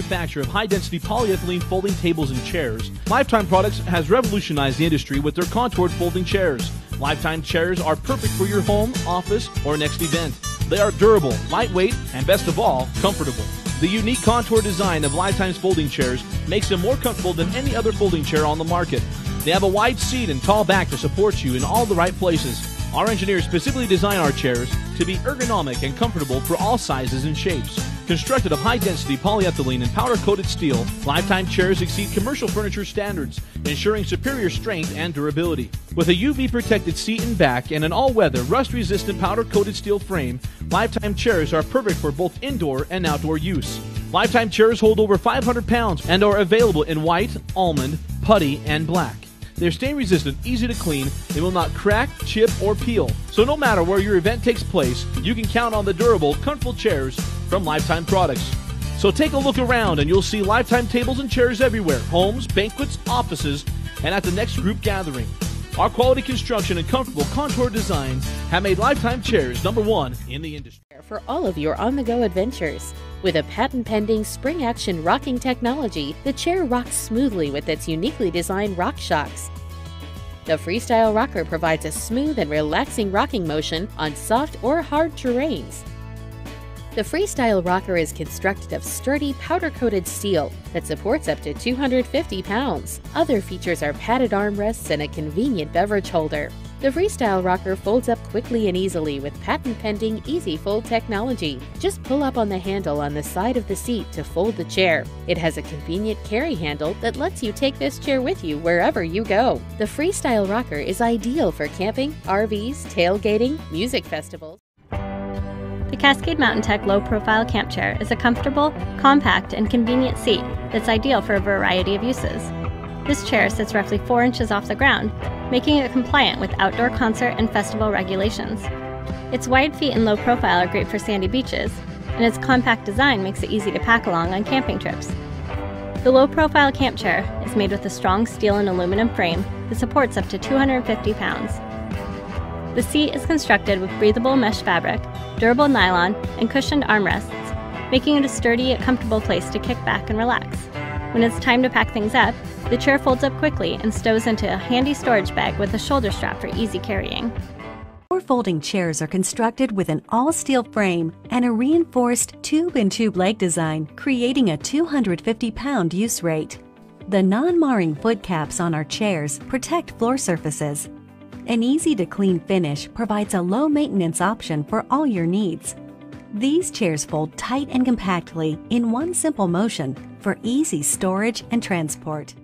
manufacturer of high density polyethylene folding tables and chairs, Lifetime Products has revolutionized the industry with their contoured folding chairs. Lifetime chairs are perfect for your home, office, or next event. They are durable, lightweight, and best of all, comfortable. The unique contour design of Lifetime's folding chairs makes them more comfortable than any other folding chair on the market. They have a wide seat and tall back to support you in all the right places. Our engineers specifically design our chairs to be ergonomic and comfortable for all sizes and shapes. Constructed of high density polyethylene and powder coated steel, Lifetime chairs exceed commercial furniture standards, ensuring superior strength and durability. With a UV protected seat and back and an all weather, rust resistant powder coated steel frame, Lifetime chairs are perfect for both indoor and outdoor use. Lifetime chairs hold over 500 pounds and are available in white, almond, putty, and black. They're stain resistant, easy to clean, they will not crack, chip, or peel. So no matter where your event takes place, you can count on the durable, comfortable chairs from Lifetime Products. So take a look around and you'll see Lifetime tables and chairs everywhere homes, banquets, offices, and at the next group gathering. Our quality construction and comfortable contour designs have made Lifetime chairs number one in the industry. For all of your on the go adventures. With a patent pending spring action rocking technology, the chair rocks smoothly with its uniquely designed rock shocks. The Freestyle Rocker provides a smooth and relaxing rocking motion on soft or hard terrains. The Freestyle Rocker is constructed of sturdy powder coated steel that supports up to 250 pounds. Other features are padded armrests and a convenient beverage holder. The Freestyle Rocker folds up quickly and easily with patent pending Easy Fold technology. Just pull up on the handle on the side of the seat to fold the chair. It has a convenient carry handle that lets you take this chair with you wherever you go. The Freestyle Rocker is ideal for camping, RVs, tailgating, music festivals. The Cascade Mountain Tech low profile camp chair is a comfortable, compact, and convenient seat that's ideal for a variety of uses. This chair sits roughly 4 inches off the ground, making it compliant with outdoor concert and festival regulations. Its wide feet and low profile are great for sandy beaches, and its compact design makes it easy to pack along on camping trips. The low profile camp chair is made with a strong steel and aluminum frame that supports up to 250 pounds. The seat is constructed with breathable mesh fabric, durable nylon, and cushioned armrests, making it a sturdy comfortable place to kick back and relax. When it's time to pack things up, the chair folds up quickly and stows into a handy storage bag with a shoulder strap for easy carrying. Four folding chairs are constructed with an all steel frame and a reinforced tube and tube leg design, creating a 250 pound use rate. The non marring foot caps on our chairs protect floor surfaces. An easy to clean finish provides a low maintenance option for all your needs. These chairs fold tight and compactly in one simple motion for easy storage and transport.